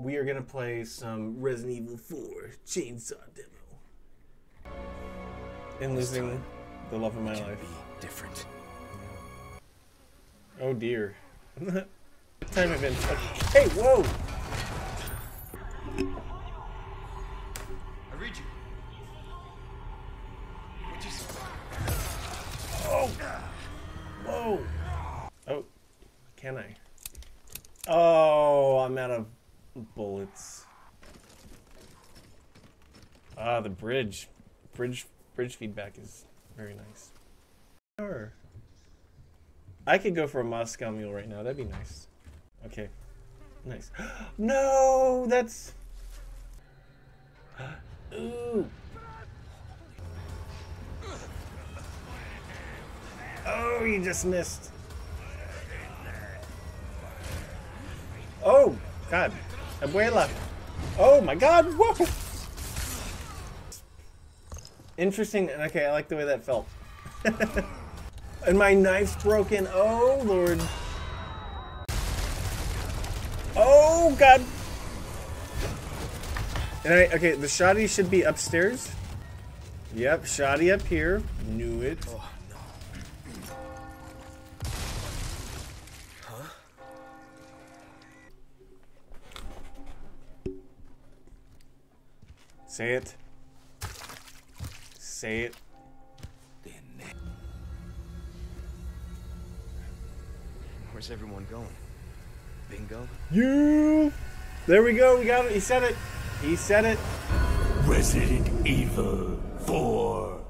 We are gonna play some Resident Evil 4 Chainsaw Demo. And losing the love of my life. Be different. Oh dear. Time event. Hey, whoa! I read you. What'd you say? Oh! Whoa! Oh, can I? Oh, I'm out of bullets. Ah, the bridge. Bridge bridge feedback is very nice. Sure. I could go for a Moscow mule right now. That'd be nice. Okay. Nice. no, that's Ooh. Oh, you just missed. Oh, God. Abuela. Oh, my God. Whoa. Interesting. Okay, I like the way that felt. and my knife's broken. Oh, Lord. Oh, God. And I, okay, the shoddy should be upstairs. Yep, shoddy up here. Knew it. Oh Say it. Say it. Where's everyone going? Bingo? You. There we go. We got it. He said it. He said it. Resident Evil 4.